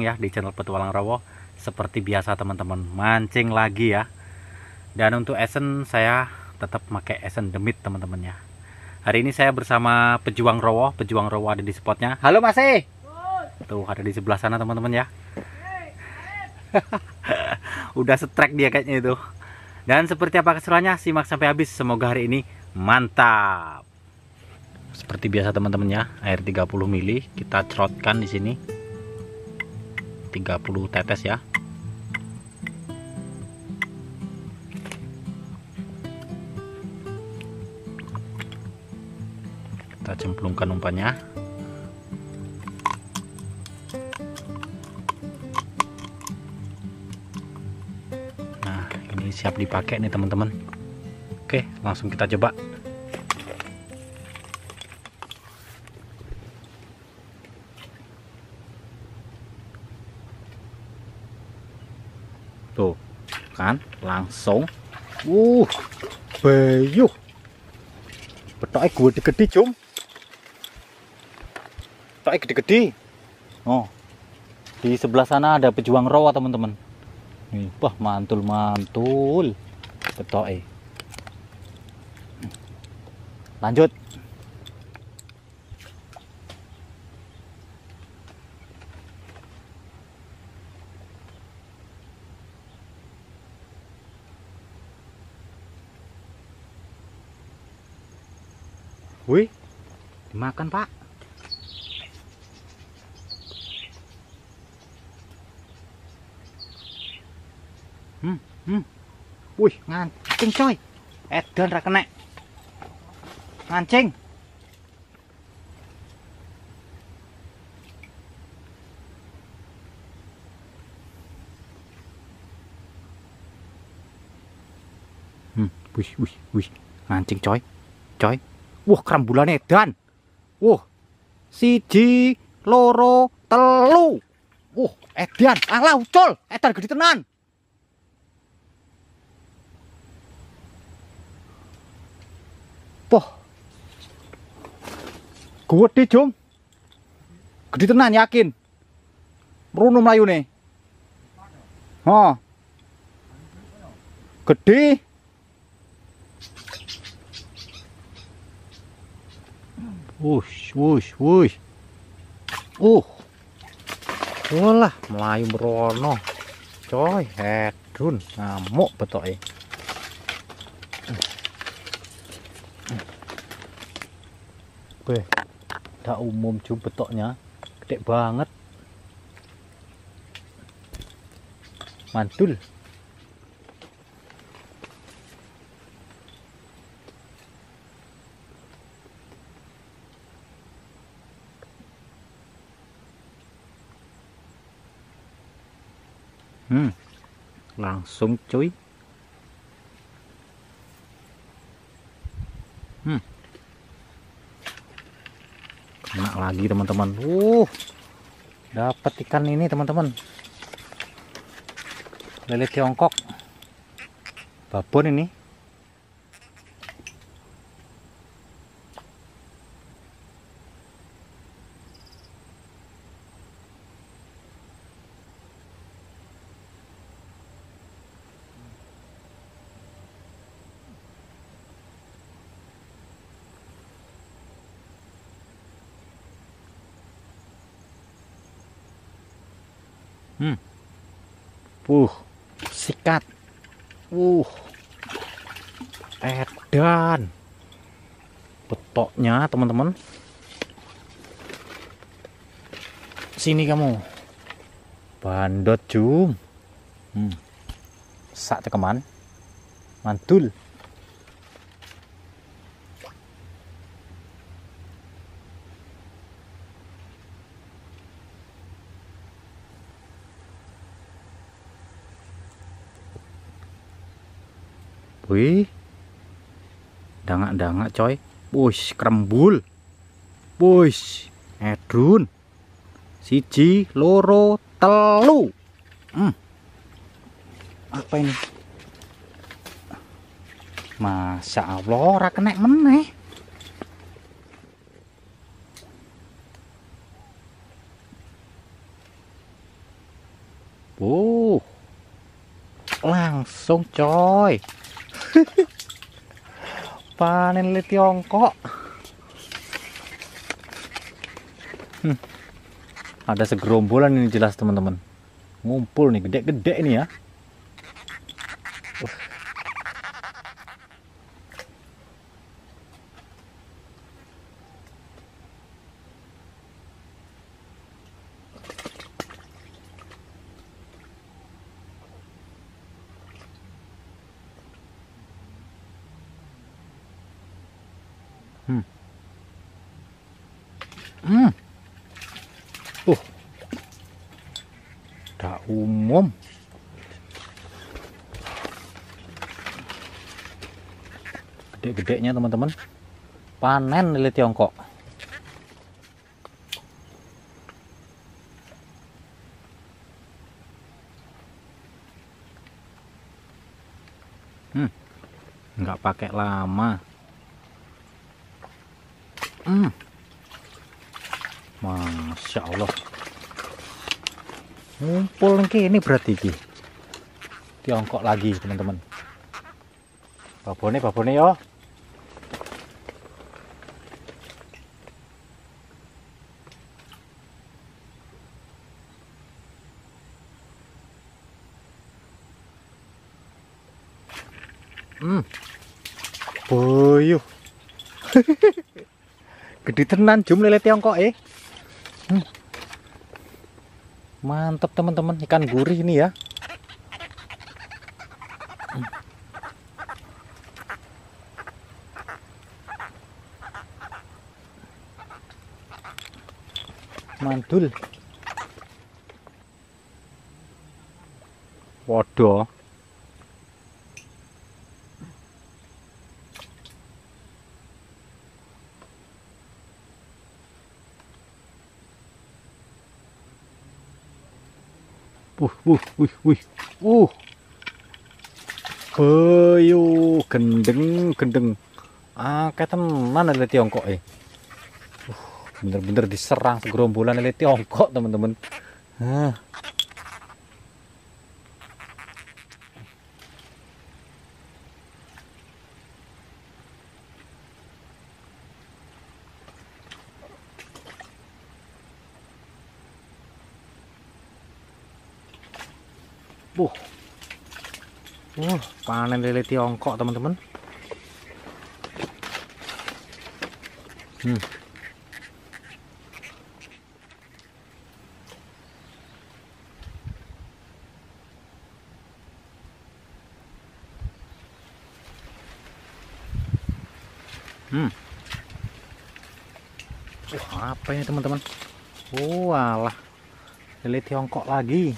ya di channel Petualang Rawo Seperti biasa teman-teman mancing lagi ya. Dan untuk esen saya tetap pakai esen demit teman-teman ya. Hari ini saya bersama pejuang Rawo Pejuang Rawo ada di spotnya. Halo Mas E. Tuh ada di sebelah sana teman-teman ya. Udah setrek dia kayaknya itu. Dan seperti apa keseruannya? Simak sampai habis. Semoga hari ini mantap. Seperti biasa teman-teman ya. Air 30 mili kita cerotkan di sini 30 tetes ya. Kita cemplungkan umpannya. Nah ini siap dipakai nih teman-teman. Oke langsung kita coba tuh kan? Langsung. Uh bayu betoknya gede-gede cum betoknya gede-gede. Oh di sebelah sana ada pejuang rawa teman-teman. Nih wah mantul mantul betoknya lanjut Wih, dimakan pak. Hmm, hmm. Wih, ngancing coy. Edan ra kenek. Ngancing. Hmm, wih, wih, ừ, wih. Ngancing coy. Coy. Wah, kerambulan edan. Wah. Siji, loro, telu. Wah, edan. Alah ucul, edan gede tenan. Wah. Gede, Jom. Gede tenan yakin. Mrono mlayune. Ha. Gede. Wush, wush, wush. Uh. Walah, melayu merono. Coy, hedun ngamuk betoke. Weh, tak umum cum betoknya. Gede banget. Mantul. Hmm. Langsung cuy. Hmm. Kena lagi teman-teman. Uh. Dapat ikan ini teman-teman. Lele Tiongkok. Babon ini. Hmm. Uh, sikat. Uh. Edan. Betoknya, teman-teman. Sini kamu. Bandot, Jum. Hmm. Sak cekeman. Mantul. wih. Dangak-dangak coy. Bus krembul. Bus edun siji loro telu. Hmm. apa ini? Masya Allah ora kena meneh. Uh, langsung coy. panen lele tiongkok hmm. ada segerombolan ini jelas teman-teman ngumpul nih gede-gede ini ya uh. Hmm. Hmm. Uh. Tak umum. Gede-gedenya teman-teman. Panen lele Tiongkok. Hmm. Enggak pakai lama. Hmm. Masya Allah. Ngumpul nih ini berarti ki. Tiongkok lagi teman-teman. Babone babone yo. Hmm. Boyuh. gede tenan jum lele tiongkok eh. Hmm. mantap teman-teman. Ikan gurih ini ya. Hmm. mantul waduh Wuh, wuh, wuh, wuh. Uh. Ayo, gendeng, gendeng. Ah, teman ada Tiongkok eh. Uh, bener-bener diserang segerombolan oleh Tiongkok, teman-teman. Ah. Buh. Uh, panen lele Tiongkok, teman-teman. Hmm. Hmm. Uh, apa ini teman-teman? Oh, alah. Lele Tiongkok lagi.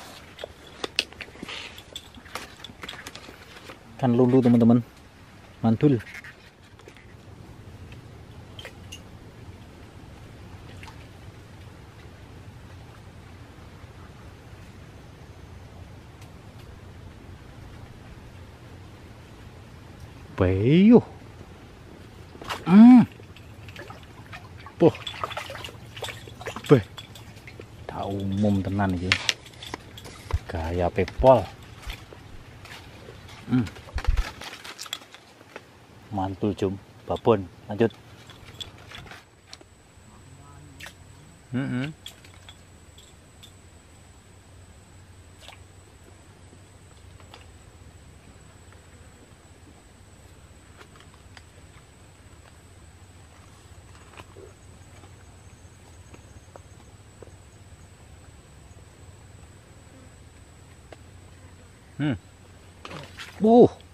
Ikan lulu teman-teman mantul Bayu. Hmm. Poh. Beh. Tak umum tenan iki. Gaya pepol. Hmm mantul cum babon lanjut mm -hmm. Hmm. Uh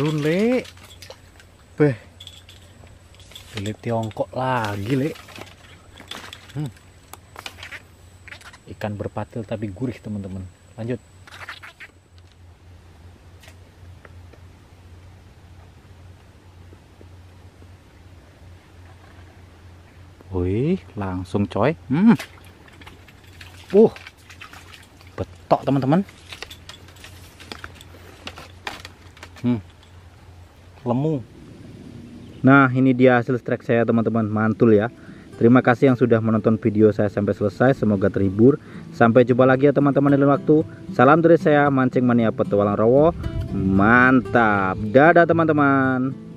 drone le beh ini tiongkok lagi le hmm. ikan berpatil tapi gurih teman-teman lanjut Wih, langsung coy. Hmm. Uh. Betok teman-teman. Lemu nah ini dia hasil strike saya teman-teman mantul ya Terima kasih yang sudah menonton video saya sampai selesai. Semoga terhibur. Sampai jumpa lagi ya teman-teman di lain waktu. Salam dari saya Mancing Mania Petualang Rowo. Mantap. Dadah teman-teman.